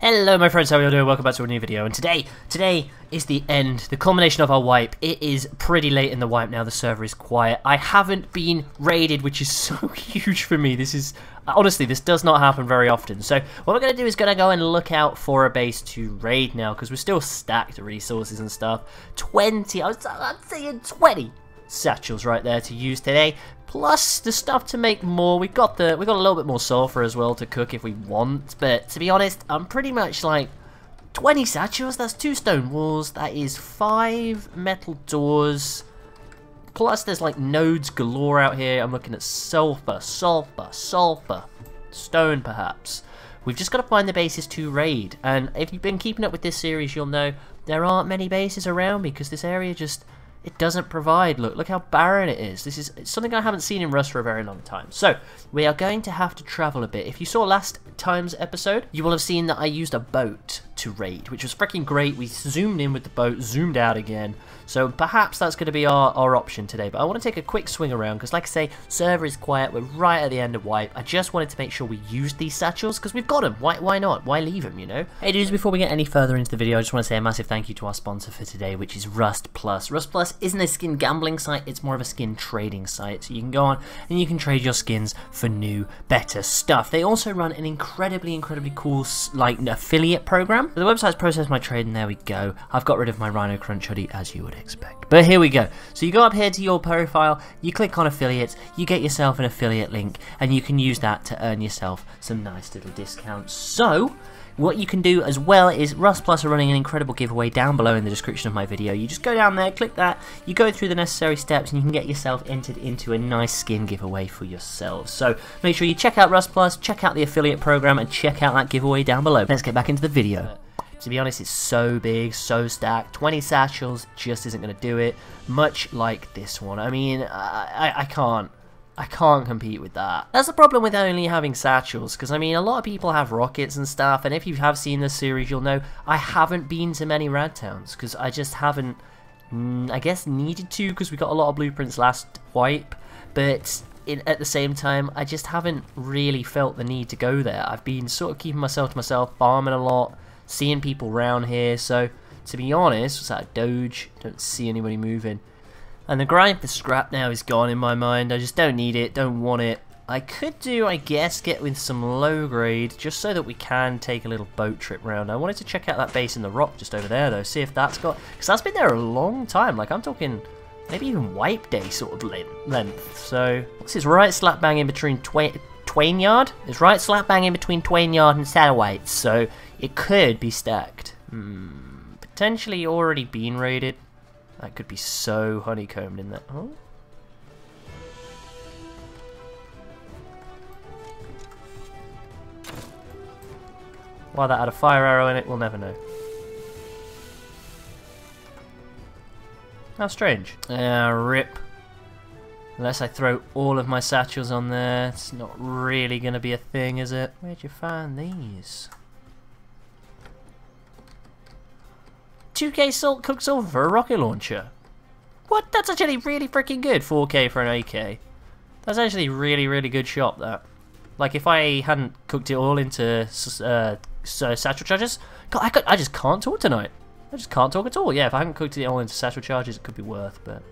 Hello my friends, how are you doing? Welcome back to a new video, and today, today is the end, the culmination of our wipe. It is pretty late in the wipe now, the server is quiet. I haven't been raided, which is so huge for me. This is, honestly, this does not happen very often. So, what we're going to do is going to go and look out for a base to raid now, because we're still stacked resources and stuff. 20, I was, I'm saying 20 satchels right there to use today plus the stuff to make more. We've got the we got a little bit more sulfur as well to cook if we want, but to be honest, I'm pretty much like 20 satchels, that's two stone walls, that is five metal doors, plus there's like nodes galore out here. I'm looking at sulfur, sulfur, sulfur, stone perhaps. We've just got to find the bases to raid, and if you've been keeping up with this series, you'll know there aren't many bases around because this area just it doesn't provide. Look, look how barren it is. This is something I haven't seen in Rust for a very long time. So, we are going to have to travel a bit. If you saw last time's episode, you will have seen that I used a boat to raid, which was freaking great. We zoomed in with the boat, zoomed out again. So perhaps that's going to be our, our option today. But I want to take a quick swing around because like I say, server is quiet. We're right at the end of wipe. I just wanted to make sure we used these satchels because we've got them. Why, why not? Why leave them, you know? Hey dudes, before we get any further into the video, I just want to say a massive thank you to our sponsor for today, which is Rust Plus. Rust Plus isn't a skin gambling site, it's more of a skin trading site. So you can go on and you can trade your skins for new, better stuff. They also run an incredibly, incredibly cool like affiliate program. The website's processed my trade and there we go. I've got rid of my Rhino Crunch hoodie as you would expect. But here we go. So you go up here to your profile, you click on affiliates, you get yourself an affiliate link, and you can use that to earn yourself some nice little discounts. So, what you can do as well is Rust Plus are running an incredible giveaway down below in the description of my video. You just go down there, click that, you go through the necessary steps, and you can get yourself entered into a nice skin giveaway for yourselves. So make sure you check out Rust Plus, check out the affiliate program, and check out that giveaway down below. Let's get back into the video. To be honest, it's so big, so stacked. 20 satchels just isn't going to do it. Much like this one. I mean, I, I can't. I can't compete with that. That's the problem with only having satchels, because I mean, a lot of people have rockets and stuff, and if you have seen this series, you'll know I haven't been to many rad towns, because I just haven't, mm, I guess, needed to, because we got a lot of blueprints last wipe, but in, at the same time, I just haven't really felt the need to go there. I've been sort of keeping myself to myself, farming a lot, seeing people around here, so to be honest, was that a doge? Don't see anybody moving. And the grind for scrap now is gone in my mind. I just don't need it, don't want it. I could do, I guess, get with some low grade, just so that we can take a little boat trip round. I wanted to check out that base in the rock just over there, though, see if that's got... Because that's been there a long time, like, I'm talking maybe even wipe day sort of length. So, this is right slap bang in between Train, Train Yard? It's right slap bang in between Train Yard and Satellites, so it could be stacked. Hmm, potentially already been raided. That could be so honeycombed in that. Oh. Why that had a fire arrow in it, we'll never know. How strange. Ah, rip. Unless I throw all of my satchels on there, it's not really going to be a thing, is it? Where'd you find these? 2k salt cooked silver for a rocket launcher. What? That's actually really freaking good. 4k for an AK. That's actually really, really good shot, that. Like, if I hadn't cooked it all into uh, satchel charges, God, I, could, I just can't talk tonight. I just can't talk at all. Yeah, if I hadn't cooked it all into satchel charges, it could be worth, but...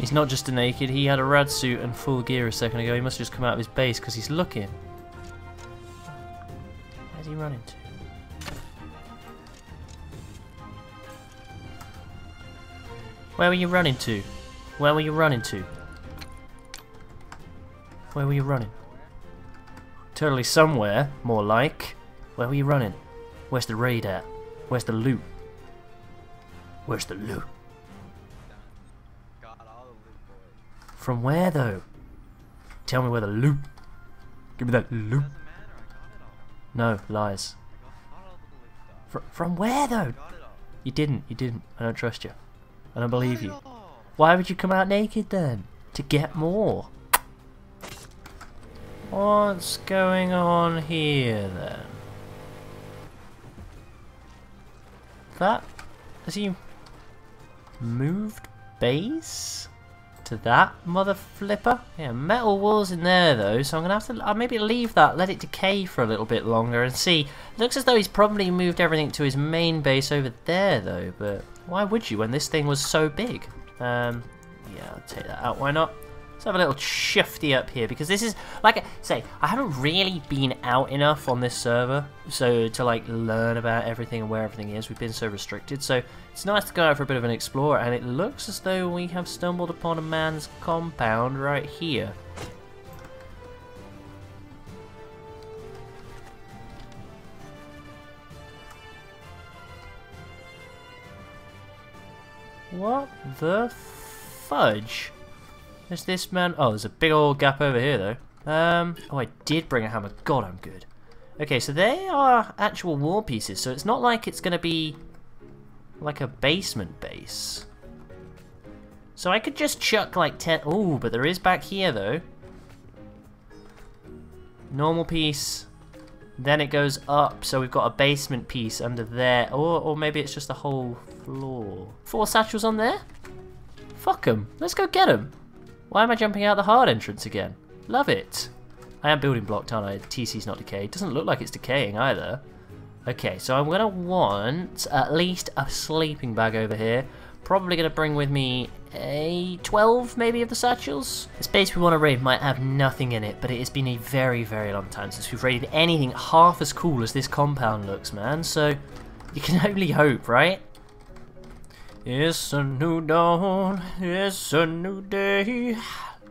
He's not just a naked, he had a rad suit and full gear a second ago. He must have just come out of his base because he's looking. Where's he running to? Where were you running to? Where were you running to? Where were you running? Totally somewhere, more like. Where were you running? Where's the raid at? Where's the loot? Where's the loot? From where though? Tell me where the loot. Give me that loot. No, lies. Fr from where though? You didn't, you didn't. I don't trust you. I don't believe you. Why would you come out naked then? To get more. What's going on here then? that? Has he moved base to that mother flipper? Yeah, metal walls in there though, so I'm gonna have to I'll maybe leave that, let it decay for a little bit longer and see. Looks as though he's probably moved everything to his main base over there though, but why would you when this thing was so big? Um, yeah, I'll take that out, why not? Let's have a little shifty up here because this is, like I say, I haven't really been out enough on this server so to like learn about everything and where everything is. We've been so restricted, so it's nice to go out for a bit of an explorer and it looks as though we have stumbled upon a man's compound right here. What the fudge? Is this man... Oh, there's a big old gap over here, though. Um, oh, I did bring a hammer. God, I'm good. Okay, so they are actual wall pieces, so it's not like it's going to be like a basement base. So I could just chuck like 10... Oh, but there is back here, though. Normal piece. Then it goes up, so we've got a basement piece under there. Or, or maybe it's just the whole floor. Four satchels on there? Fuck them. Let's go get them. Why am I jumping out the hard entrance again? Love it. I am building blocked, aren't I? TC's not decayed. Doesn't look like it's decaying either. Okay, so I'm going to want at least a sleeping bag over here. Probably going to bring with me a 12 maybe of the satchels. The space we want to raid might have nothing in it, but it has been a very, very long time since we've raided anything half as cool as this compound looks, man. So you can only hope, right? It's a new dawn, it's a new day.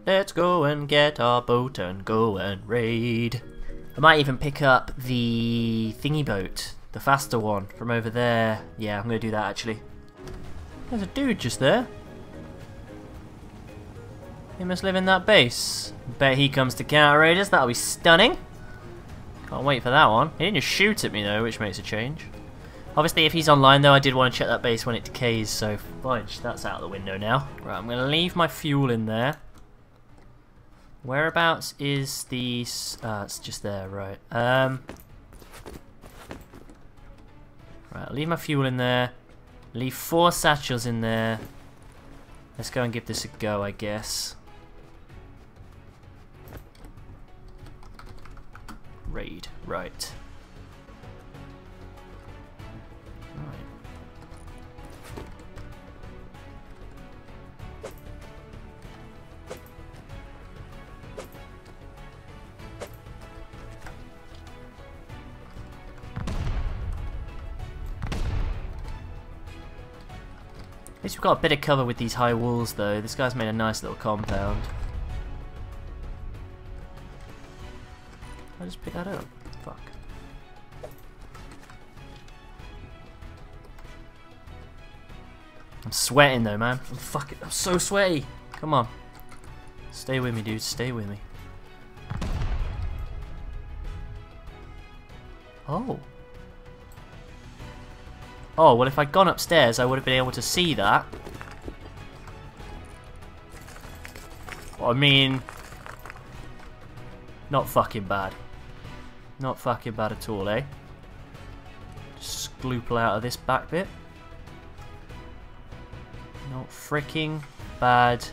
Let's go and get our boat and go and raid. I might even pick up the thingy boat, the faster one from over there. Yeah, I'm going to do that actually. There's a dude just there. He must live in that base. Bet he comes to counter raid us, that'll be stunning. Can't wait for that one. He didn't just shoot at me though, which makes a change. Obviously, if he's online, though, I did want to check that base when it decays, so fudge, that's out of the window now. Right, I'm going to leave my fuel in there. Whereabouts is the... Uh, it's just there, right. Um, right, I'll leave my fuel in there. Leave four satchels in there. Let's go and give this a go, I guess. Raid, right. We've got a bit of cover with these high walls though. This guy's made a nice little compound. I just pick that up. Fuck. I'm sweating though, man. I'm fucking. I'm so sweaty. Come on. Stay with me, dude. Stay with me. Oh. Oh, well if I'd gone upstairs I would have been able to see that. I mean... Not fucking bad. Not fucking bad at all, eh? Just scloople out of this back bit. Not freaking bad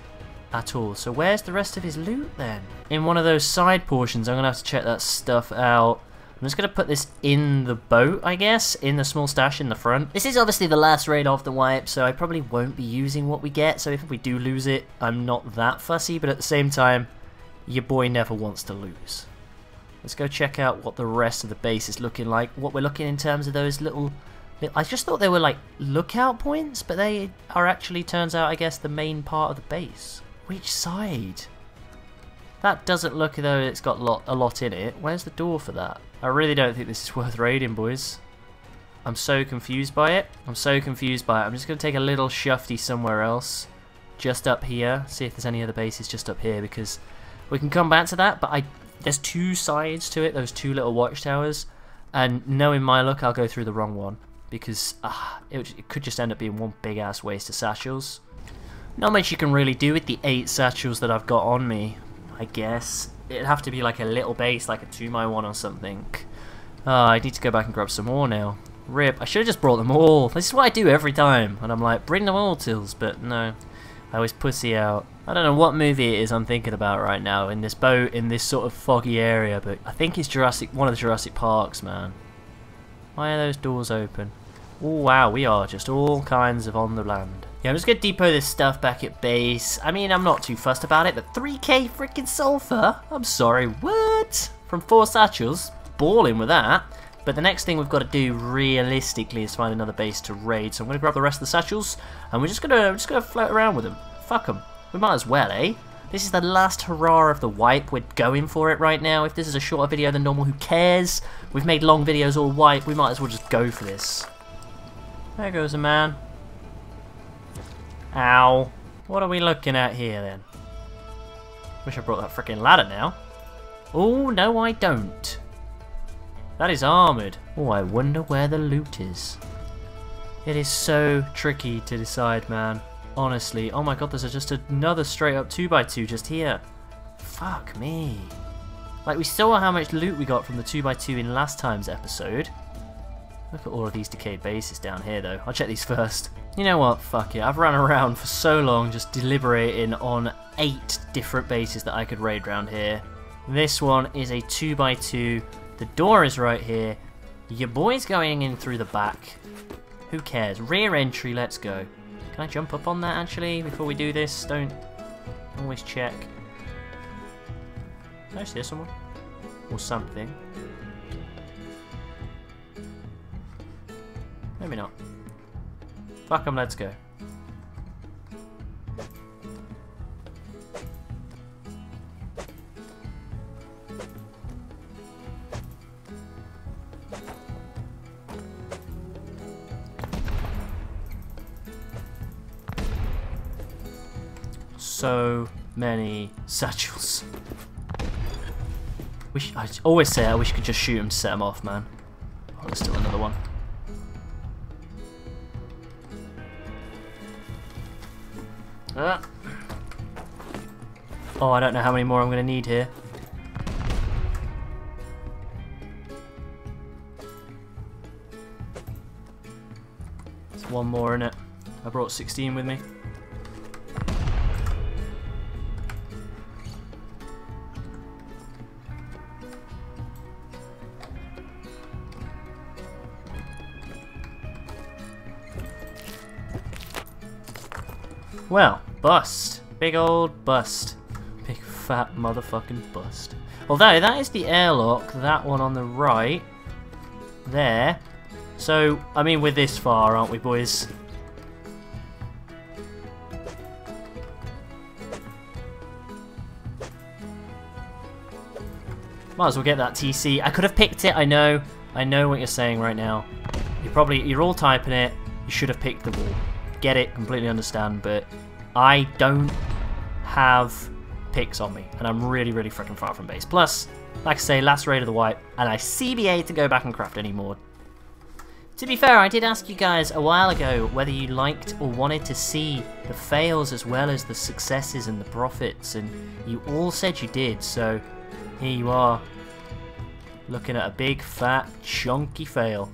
at all. So where's the rest of his loot then? In one of those side portions, I'm going to have to check that stuff out. I'm just going to put this in the boat, I guess, in the small stash in the front. This is obviously the last raid of the wipe, so I probably won't be using what we get, so if we do lose it, I'm not that fussy, but at the same time, your boy never wants to lose. Let's go check out what the rest of the base is looking like, what we're looking in terms of those little... I just thought they were like lookout points, but they are actually, turns out, I guess, the main part of the base. Which side? That doesn't look though it's got lot, a lot in it. Where's the door for that? I really don't think this is worth raiding, boys. I'm so confused by it. I'm so confused by it. I'm just going to take a little shufty somewhere else. Just up here. See if there's any other bases just up here, because we can come back to that, but I there's two sides to it, those two little watchtowers, and knowing my luck, I'll go through the wrong one, because uh, it, it could just end up being one big-ass waste of satchels. Not much you can really do with the eight satchels that I've got on me, I guess it'd have to be like a little base, like a 2 by one or something. Oh, I need to go back and grab some more now. Rip. I should have just brought them all. This is what I do every time. And I'm like, bring them all, Tilz. But no. I always pussy out. I don't know what movie it is I'm thinking about right now in this boat in this sort of foggy area, but I think it's Jurassic, one of the Jurassic Parks, man. Why are those doors open? Oh wow, we are just all kinds of on the land. Yeah, I'm just gonna depot this stuff back at base. I mean, I'm not too fussed about it, but 3k freaking sulfur? I'm sorry, what? From four satchels? Balling with that. But the next thing we've got to do realistically is find another base to raid. So I'm to grab the rest of the satchels and we're just to we're just to float around with them. Fuck them. We might as well, eh? This is the last hurrah of the wipe. We're going for it right now. If this is a shorter video than normal, who cares? We've made long videos all wipe. We might as well just go for this. There goes a man. Ow. What are we looking at here then? Wish I brought that freaking ladder now. Oh, no I don't. That is armoured. Oh, I wonder where the loot is. It is so tricky to decide, man. Honestly. Oh my god, there's just another straight up 2x2 just here. Fuck me. Like, we saw how much loot we got from the 2x2 in last time's episode. Look at all of these decayed bases down here, though. I'll check these first. You know what? Fuck it. I've run around for so long just deliberating on eight different bases that I could raid around here. This one is a 2x2 the door is right here. Your boy's going in through the back. Who cares? Rear entry, let's go. Can I jump up on that actually before we do this? Don't always check. Can I see someone? Or something. Maybe not. Fuck them, let's go. so many satchels. Wish I always say I wish I could just shoot him to set him off, man. Oh, Ah. Oh, I don't know how many more I'm going to need here. There's one more in it. I brought 16 with me. Well, bust. Big old bust. Big fat motherfucking bust. Although, that is the airlock, that one on the right. There. So, I mean, we're this far, aren't we, boys? Might as well get that TC. I could have picked it, I know. I know what you're saying right now. You're probably, you're all typing it. You should have picked the wall get it, completely understand, but I don't have picks on me, and I'm really, really freaking far from base. Plus, like I say, last raid of the wipe, and I CBA to go back and craft anymore. To be fair, I did ask you guys a while ago whether you liked or wanted to see the fails as well as the successes and the profits, and you all said you did, so here you are, looking at a big, fat, chunky fail.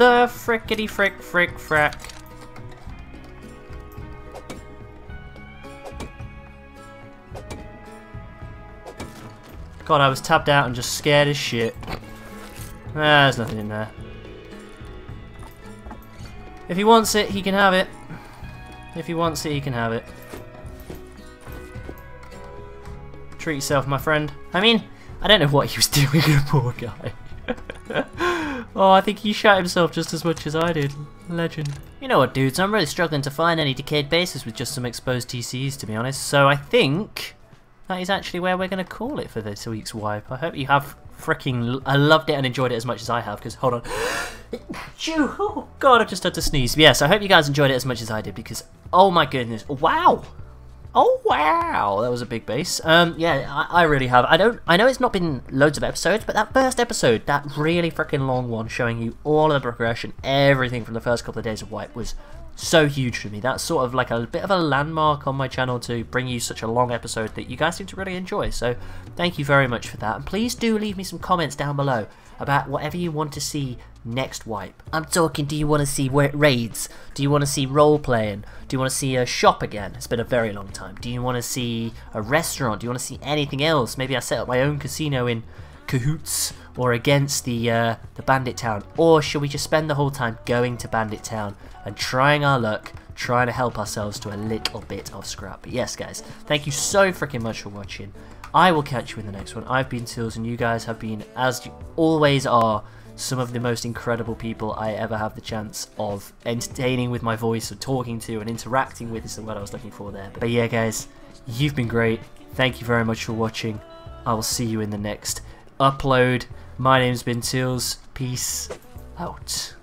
The frickety frick frick frack? God, I was tapped out and just scared as shit. Ah, there's nothing in there. If he wants it, he can have it. If he wants it, he can have it. Treat yourself, my friend. I mean, I don't know what he was doing, poor guy. oh, I think he shot himself just as much as I did. Legend. You know what, dudes, I'm really struggling to find any decayed bases with just some exposed TCs, to be honest. So I think that is actually where we're going to call it for this week's wipe. I hope you have freaking I loved it and enjoyed it as much as I have, because, hold on. oh, God, I just had to sneeze. Yes, I hope you guys enjoyed it as much as I did, because, oh my goodness. Wow! Oh wow, that was a big base. Um, yeah, I, I, really have. I don't. I know it's not been loads of episodes, but that first episode, that really freaking long one, showing you all of the progression, everything from the first couple of days of Wipe, was so huge for me. That's sort of like a bit of a landmark on my channel to bring you such a long episode that you guys seem to really enjoy. So, thank you very much for that, and please do leave me some comments down below about whatever you want to see next wipe. I'm talking, do you want to see raids? Do you want to see role playing? Do you want to see a shop again? It's been a very long time. Do you want to see a restaurant? Do you want to see anything else? Maybe I set up my own casino in cahoots or against the uh, the Bandit Town? Or should we just spend the whole time going to Bandit Town and trying our luck, trying to help ourselves to a little bit of scrap? But yes, guys, thank you so freaking much for watching. I will catch you in the next one. I've been Tilz and you guys have been, as you always are, some of the most incredible people I ever have the chance of entertaining with my voice, or talking to, and interacting with is what I was looking for there. But yeah, guys, you've been great. Thank you very much for watching. I will see you in the next upload. My name's been Tilz. Peace out.